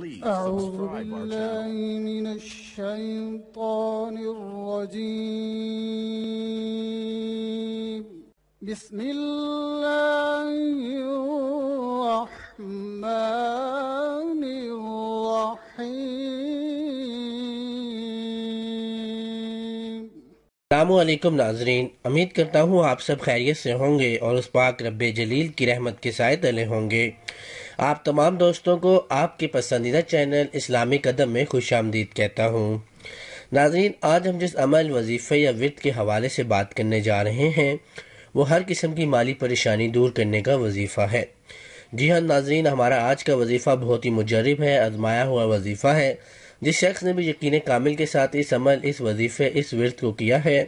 Please أعوذ subscribe our بالله channel. من الشيطان الرجيم. بسم الله الرحمن الرحيم. السلام علیکم ناظرین. امید کرتا ہوں آپ سب خیریت سے ہوں گے اور اس پاک رب جلیل کی رحمت کے سائے تلے ہوں گے۔ آپ تمام دوستوں کو آپ کے پسندیدہ چینل اسلامی قدم میں خوش آمدید کہتا ہوں۔ ناظرین، آج ہم جس عمل وظیفے یا ورد کے حوالے سے بات کرنے جا رہے ہیں، وہ ہر قسم کی مالی پریشانی دور کرنے کا وظیفہ ہے۔ جی ہاں ناظرین، ہمارا آج کا وظیفہ بہت ہی مجرب ہے، آزمایا ہوا وظیفہ ہے۔ جس شخص نے بھی یقین کامل کے ساتھ اس عمل، اس وظیفے، اس ورد کو کیا ہے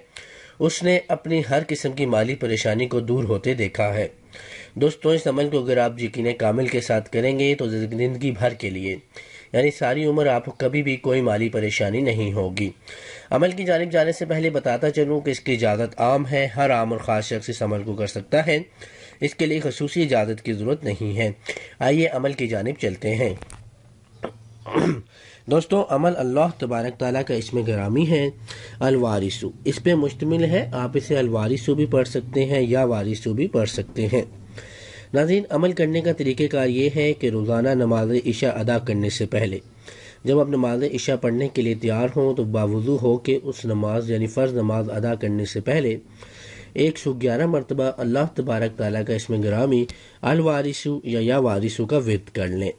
اس نے اپنی ہر قسم کی مالی پریشانی کو دور ہوتے دیکھا ہے۔ دوستوں اس عمل کو اگر آپ یقین کامل کے ساتھ کریں گے تو زندگی بھر کے لیے یعنی ساری عمر آپ کو کبھی بھی کوئی مالی پریشانی نہیں ہوگی۔ عمل کی جانب جانے سے پہلے بتاتا چلوں کہ اس کی اجازت عام ہے، ہر عام اور خاص شخص اس عمل کو کر سکتا ہے۔ اس کے لیے خصوصی اجازت کی ضرورت نہیں ہے۔ آئیے عمل کی جانب چلتے ہیں۔ دوستوں عمل اللہ تبارک تعالیٰ کا اس میں گرامی ہے الوارثو اس پہ مشتمل ہے، آپ اسے الوارثو بھی پڑھ سکتے ہیں یا وارثو بھی پڑھ سکتے ہیں۔ ناظرین، عمل کرنے کا طریقہ کار یہ ہے کہ روزانہ نماز عشاء ادا کرنے سے پہلے، جب آپ نماز عشاء پڑھنے کے لیے تیار ہوں تو باوضو ہو کے اس نماز یعنی فرض نماز ادا کرنے سے پہلے، ایک سو گیارہ مرتبہ اللہ تبارک تعالیٰ کا اس میں گرامی الوارثو یا یا وارثو کا ورد کر لیں۔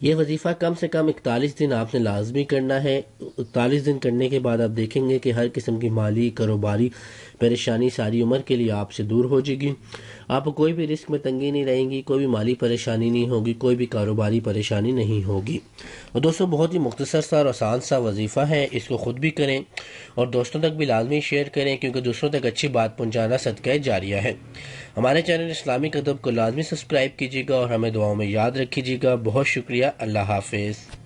یہ وظیفہ کم سے کم اکتالیس دن آپ نے لازمی کرنا ہے۔ اکتالیس دن کرنے کے بعد آپ دیکھیں گے کہ ہر قسم کی مالی، کاروباری پریشانی ساری عمر کے لیے آپ سے دور ہو جائے گی۔ آپ کو کوئی بھی رسک میں تنگی نہیں رہیں گی، کوئی بھی مالی پریشانی نہیں ہوگی، کوئی بھی کاروباری پریشانی نہیں ہوگی۔ اور دوستوں بہت ہی مختصر سا اور آسان سا وظیفہ ہے، اس کو خود بھی کریں۔ اور دوستوں تک بھی لازمی شیئر کریں، کیونکہ دوسروں تک اچھی بات پہنچانا صدقہ جاریہ ہے۔ ہمارے چینل اسلامی قدب کو لازمی سبسکرائب کیجیے گا اور ہمیں دعاؤں میں یاد رکھیجیے گا۔ بہت شکریہ۔ اللہ حافظ